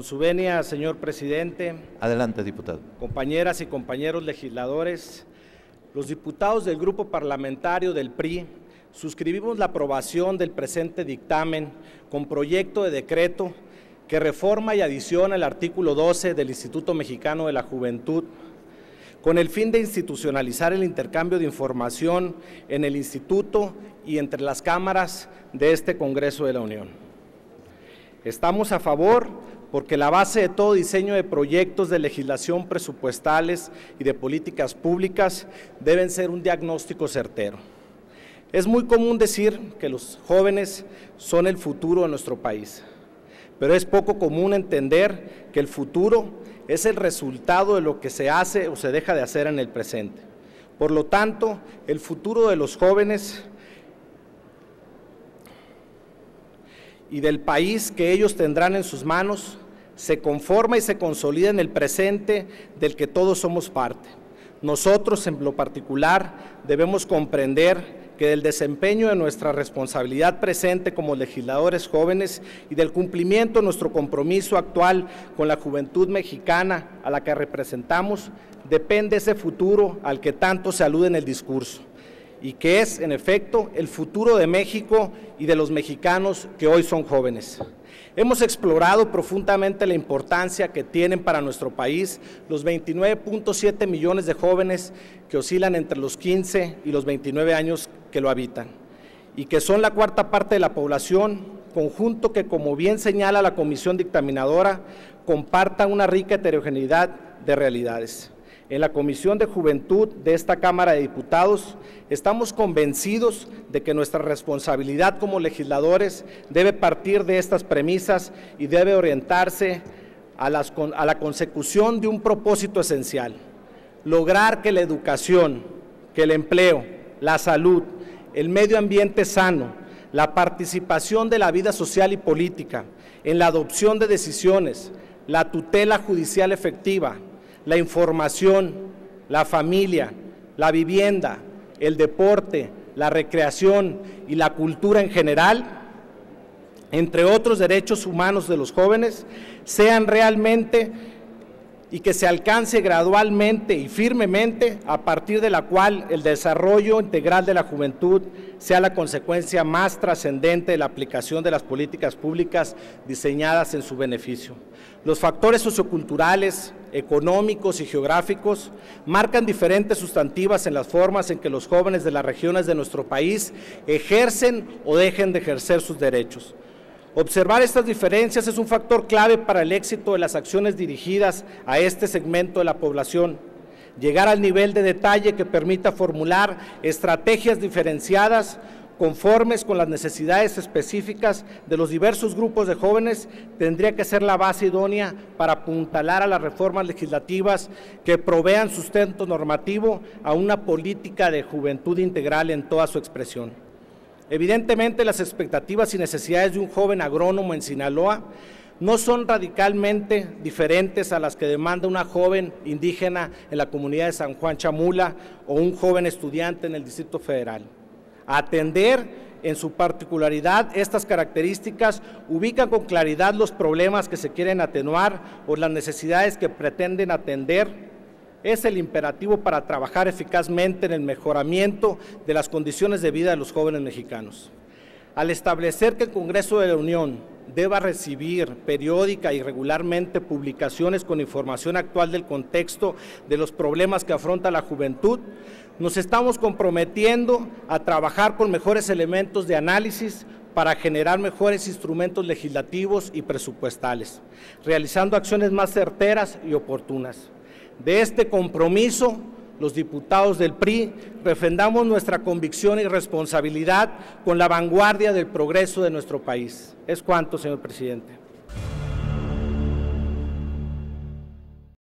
Con su venia, señor presidente. Adelante, diputado. Compañeras y compañeros legisladores, los diputados del Grupo Parlamentario del PRI suscribimos la aprobación del presente dictamen con proyecto de decreto que reforma y adiciona el artículo 12 del Instituto Mexicano de la Juventud con el fin de institucionalizar el intercambio de información en el instituto y entre las cámaras de este Congreso de la Unión. Estamos a favor porque la base de todo diseño de proyectos de legislación presupuestales y de políticas públicas deben ser un diagnóstico certero. Es muy común decir que los jóvenes son el futuro de nuestro país, pero es poco común entender que el futuro es el resultado de lo que se hace o se deja de hacer en el presente. Por lo tanto, el futuro de los jóvenes y del país que ellos tendrán en sus manos se conforma y se consolida en el presente del que todos somos parte. Nosotros, en lo particular, debemos comprender que del desempeño de nuestra responsabilidad presente como legisladores jóvenes y del cumplimiento de nuestro compromiso actual con la juventud mexicana a la que representamos, depende ese futuro al que tanto se alude en el discurso y que es, en efecto, el futuro de México y de los mexicanos que hoy son jóvenes. Hemos explorado profundamente la importancia que tienen para nuestro país los 29.7 millones de jóvenes que oscilan entre los 15 y los 29 años que lo habitan y que son la cuarta parte de la población, conjunto que, como bien señala la comisión dictaminadora, comparta una rica heterogeneidad de realidades en la Comisión de Juventud de esta Cámara de Diputados, estamos convencidos de que nuestra responsabilidad como legisladores debe partir de estas premisas y debe orientarse a, la consecución de un propósito esencial, lograr que la educación, que el empleo, la salud, el medio ambiente sano, la participación de la vida social y política, en la adopción de decisiones, la tutela judicial efectiva, la información, la familia, la vivienda, el deporte, la recreación y la cultura en general, entre otros derechos humanos de los jóvenes, sean realmente y que se alcance gradualmente y firmemente, a partir de la cual el desarrollo integral de la juventud sea la consecuencia más trascendente de la aplicación de las políticas públicas diseñadas en su beneficio. Los factores socioculturales, económicos y geográficos marcan diferentes sustantivas en las formas en que los jóvenes de las regiones de nuestro país ejercen o dejen de ejercer sus derechos. Observar estas diferencias es un factor clave para el éxito de las acciones dirigidas a este segmento de la población. Llegar al nivel de detalle que permita formular estrategias diferenciadas conformes con las necesidades específicas de los diversos grupos de jóvenes tendría que ser la base idónea para apuntalar a las reformas legislativas que provean sustento normativo a una política de juventud integral en toda su expresión. Evidentemente las expectativas y necesidades de un joven agrónomo en Sinaloa no son radicalmente diferentes a las que demanda una joven indígena en la comunidad de San Juan Chamula o un joven estudiante en el Distrito Federal. Atender en su particularidad estas características ubican con claridad los problemas que se quieren atenuar o las necesidades que pretenden atender es el imperativo para trabajar eficazmente en el mejoramiento de las condiciones de vida de los jóvenes mexicanos. Al establecer que el Congreso de la Unión deba recibir periódica y regularmente publicaciones con información actual del contexto de los problemas que afronta la juventud, nos estamos comprometiendo a trabajar con mejores elementos de análisis para generar mejores instrumentos legislativos y presupuestales, realizando acciones más certeras y oportunas. De este compromiso, los diputados del PRI refrendamos nuestra convicción y responsabilidad con la vanguardia del progreso de nuestro país. Es cuanto, señor presidente.